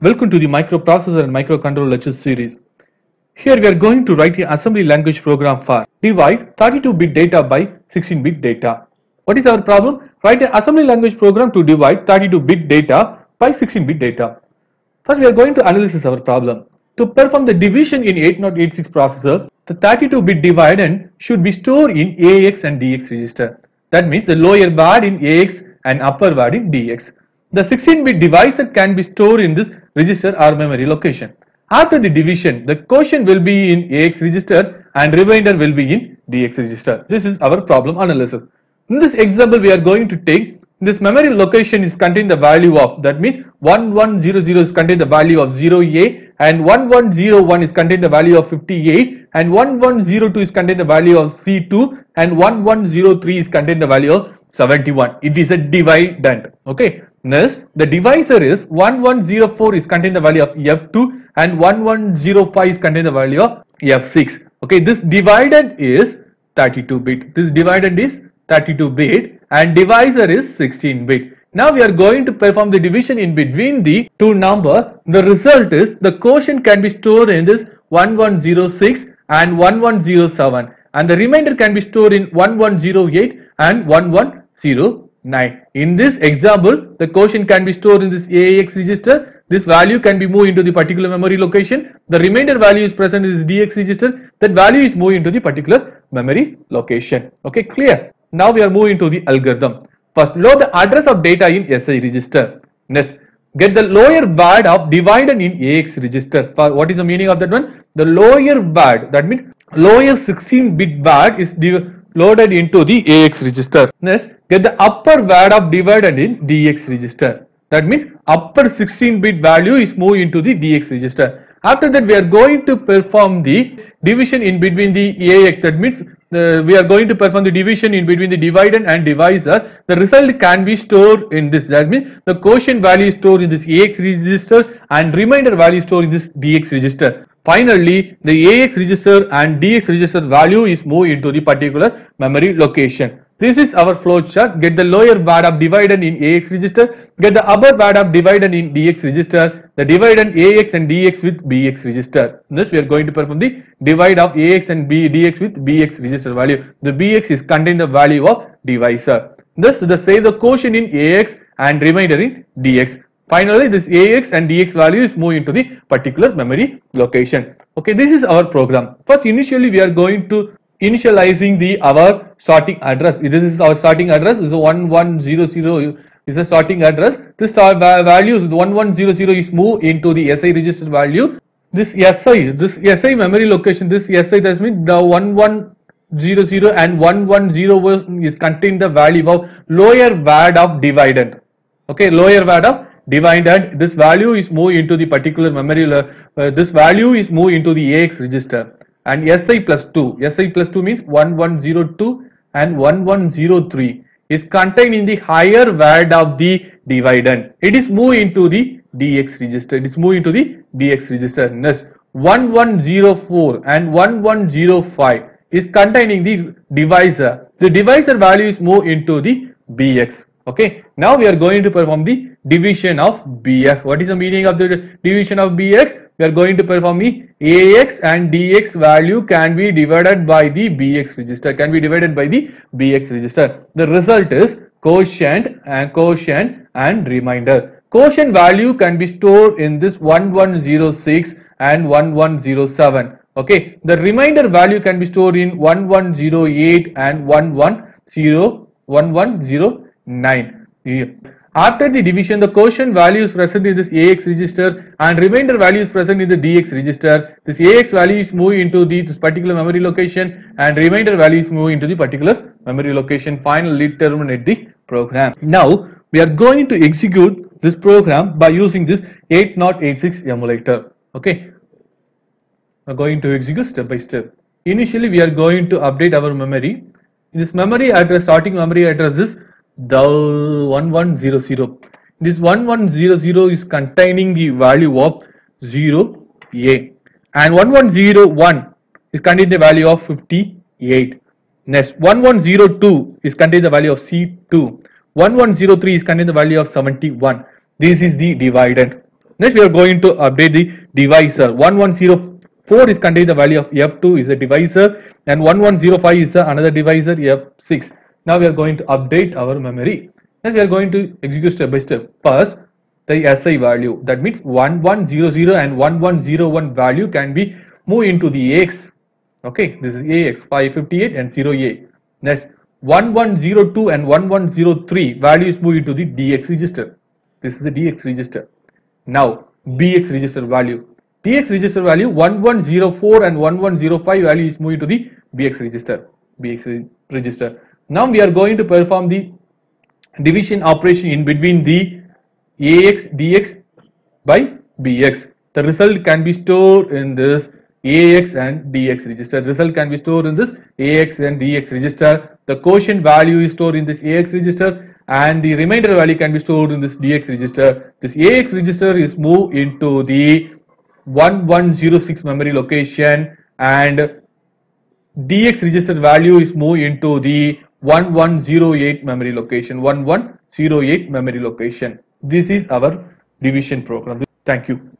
Welcome to the microprocessor and microcontroller lectures series. Here we are going to write an assembly language program for divide 32-bit data by 16-bit data. What is our problem? Write an assembly language program to divide 32-bit data by 16-bit data. First we are going to analyze our problem. To perform the division in 8086 processor, the 32-bit dividend should be stored in AX and DX register. That means the lower word in AX and upper word in DX. The 16-bit divisor can be stored in this register or memory location. After the division, the quotient will be in AX register and remainder will be in DX register. This is our problem analysis. In this example, we are going to take this memory location is contain the value of that means 1100 is contain the value of 0A and 1101 is contain the value of 58 and 1102 is contain the value of C2 and 1103 is contain the value of 71. It is a dividend. Okay. Next, the divisor is 1104 is contain the value of F2 and 1105 is contain the value of F6. Okay. This dividend is 32 bit. This dividend is 32 bit and divisor is 16 bit. Now we are going to perform the division in between the two number. The result is the quotient can be stored in this 1106 and 1107 and the remainder can be stored in 1108 and 1109. In this example, the quotient can be stored in this AX register. This value can be moved into the particular memory location. The remainder value is present in this DX register. That value is moved into the particular memory location. Okay, clear? Now we are moving to the algorithm. First, load the address of data in SI register. Next, get the lower word of dividend in AX register. For what is the meaning of that one? The lower word, that means lower 16-bit word is loaded into the AX register. Next, get the upper word of dividend in DX register. That means upper 16-bit value is moved into the DX register. After that, we are going to perform the division in between the AX. That means uh, we are going to perform the division in between the dividend and divisor. The result can be stored in this. That means the quotient value is stored in this AX register and remainder value is stored in this DX register. Finally, the AX register and DX register value is moved into the particular memory location. This is our flow chart. Get the lower word of dividend in AX register. Get the upper word of dividend in DX register. The dividend AX and DX with BX register. This we are going to perform the divide of AX and B, DX with BX register value. The BX is contain the value of divisor. Thus, the say the quotient in AX and remainder in DX. Finally, this AX and DX value is moved into the particular memory location. Okay, this is our program. First, initially we are going to initializing the our starting address. This is our starting address. Is 1100 is the starting address. This value is 1100 is moved into the SI register value. This SI, this SI memory location, this SI that means the 1100 and 110 is contain the value of lower word of dividend. Okay, lower word of dividend. This value is moved into the particular memory. Uh, this value is moved into the AX register and SI plus 2. SI plus 2 means 1102 and 1103 is contained in the higher word of the dividend. It is moved into the DX register. It is moved into the DX register. Next, 1104 and 1105 is containing the divisor. The divisor value is moved into the BX. Okay. Now we are going to perform the division of BX. What is the meaning of the division of BX? We are going to perform the AX and DX value can be divided by the BX register. Can be divided by the BX register. The result is quotient and quotient and remainder. Quotient value can be stored in this 1106 and 1107. Okay. The remainder value can be stored in 1108 and 110 1109. After the division, the quotient value is present in this AX register and remainder value is present in the DX register. This AX value is moved into the, this particular memory location and remainder value is moved into the particular memory location. Finally, terminate the program. Now, we are going to execute this program by using this 8086 emulator. Okay. We are going to execute step by step. Initially, we are going to update our memory. This memory address, starting memory address is the 1100 this 1100 is containing the value of 0 a. And 1101 is containing the value of 58 next 1102 is containing the value of c2 1103 is containing the value of 71 this is the dividend. Next we are going to update the divisor. 1104 is containing the value of F2 is the divisor and 1105 is the another divisor F6. Now we are going to update our memory. Next we are going to execute step by step. First the SI value that means 1100 and 1101 value can be moved into the AX. Okay, this is AX 558 and 0A. Next 1102 and 1103 values move into the DX register. This is the DX register. Now BX register value. BX register value 1104 and 1105 value is moved to the BX register. BX register. Now we are going to perform the division operation in between the AX DX by BX. The result can be stored in this AX and DX register. The Result can be stored in this AX and DX register. The quotient value is stored in this AX register and the remainder value can be stored in this DX register. This AX register is moved into the 1106 memory location and DX register value is moved into the 1108 memory location 1108 memory location. This is our division program. Thank you.